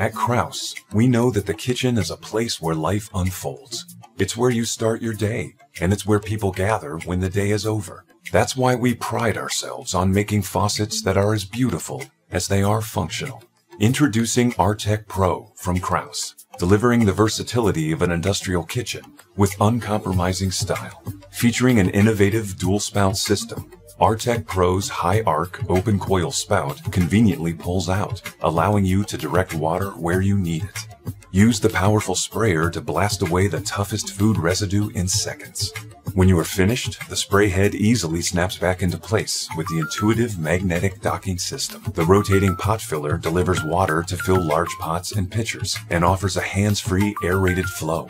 At Kraus, we know that the kitchen is a place where life unfolds. It's where you start your day, and it's where people gather when the day is over. That's why we pride ourselves on making faucets that are as beautiful as they are functional. Introducing Artec Pro from Kraus, delivering the versatility of an industrial kitchen with uncompromising style. Featuring an innovative dual spout system, Artec Pro's high arc open coil spout conveniently pulls out, allowing you to direct water where you need it. Use the powerful sprayer to blast away the toughest food residue in seconds. When you are finished, the spray head easily snaps back into place with the intuitive magnetic docking system. The rotating pot filler delivers water to fill large pots and pitchers and offers a hands-free aerated flow.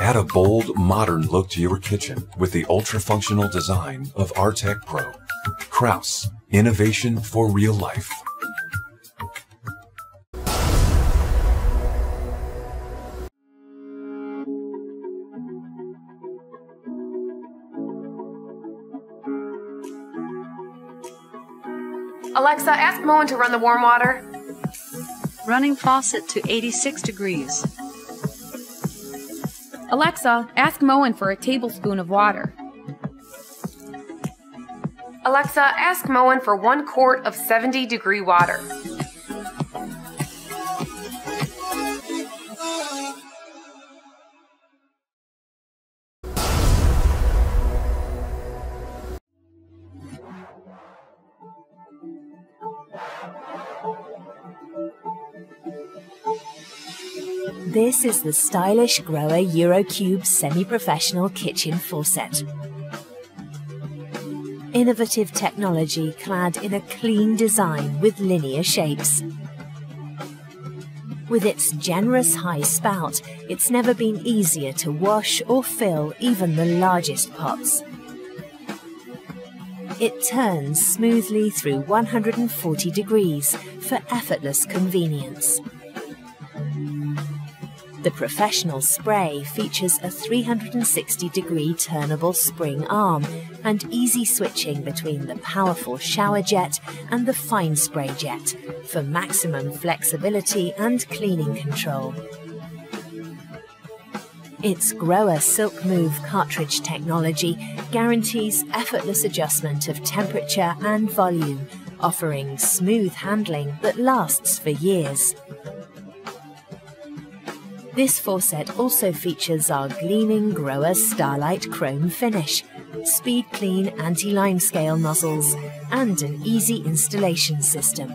Add a bold, modern look to your kitchen with the ultra-functional design of Artec Pro. Kraus, innovation for real life. Alexa, ask Moen to run the warm water. Running faucet to 86 degrees. Alexa, ask Moen for a tablespoon of water. Alexa, ask Moen for one quart of 70 degree water. This is the stylish Grohe Eurocube semi-professional kitchen faucet. Innovative technology clad in a clean design with linear shapes. With its generous high spout, it's never been easier to wash or fill even the largest pots. It turns smoothly through 140 degrees for effortless convenience. The professional spray features a 360 degree turnable spring arm and easy switching between the powerful shower jet and the fine spray jet for maximum flexibility and cleaning control. Its Grohe Silk Move cartridge technology guarantees effortless adjustment of temperature and volume, offering smooth handling that lasts for years. This faucet also features our gleaming Grohe Starlight Chrome finish, speed clean anti-lime scale nozzles, and an easy installation system.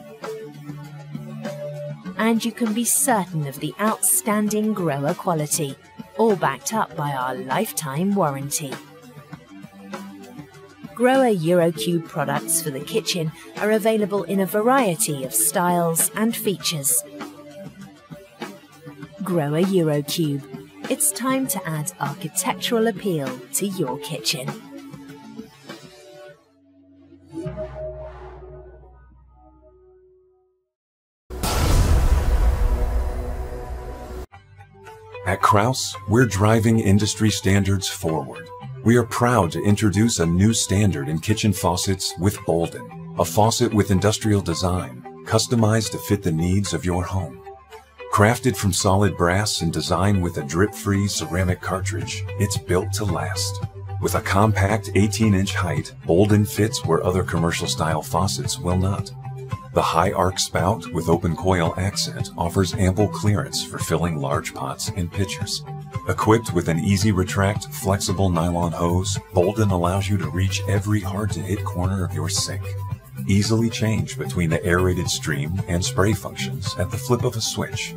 And you can be certain of the outstanding Grohe quality, all backed up by our lifetime warranty. Grohe Eurocube products for the kitchen are available in a variety of styles and features. Grohe Eurocube. It's time to add architectural appeal to your kitchen. At Kraus, we're driving industry standards forward. We are proud to introduce a new standard in kitchen faucets with Bolden, a faucet with industrial design, customized to fit the needs of your home. Crafted from solid brass and designed with a drip-free ceramic cartridge, it's built to last. With a compact 18-inch height, Bolden fits where other commercial-style faucets will not. The high arc spout with open coil accent offers ample clearance for filling large pots and pitchers. Equipped with an easy retract, flexible nylon hose, Bolden allows you to reach every hard-to-hit corner of your sink. Easily change between the aerated stream and spray functions at the flip of a switch.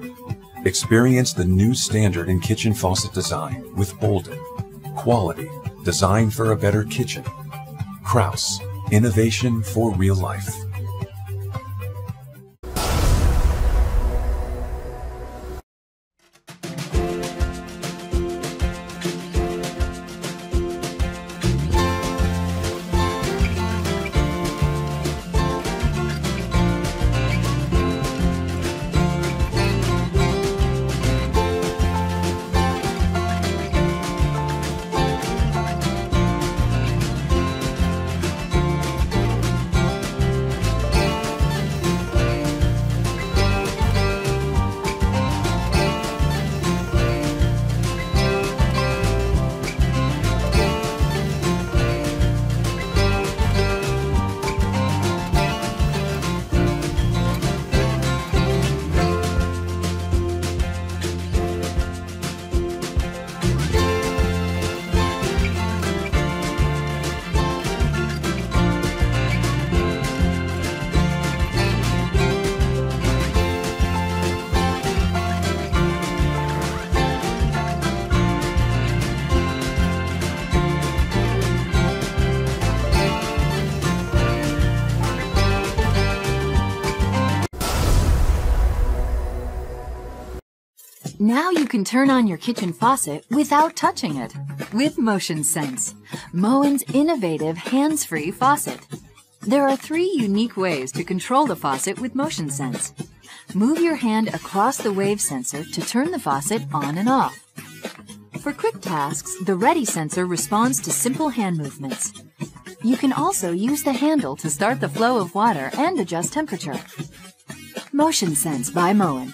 Experience the new standard in kitchen faucet design with Bolden. Quality, designed for a better kitchen. Kraus, innovation for real life. Now you can turn on your kitchen faucet without touching it with Motion Sense, Moen's innovative hands-free faucet. There are three unique ways to control the faucet with Motion Sense. Move your hand across the wave sensor to turn the faucet on and off. For quick tasks, the Ready sensor responds to simple hand movements. You can also use the handle to start the flow of water and adjust temperature. Motion Sense by Moen.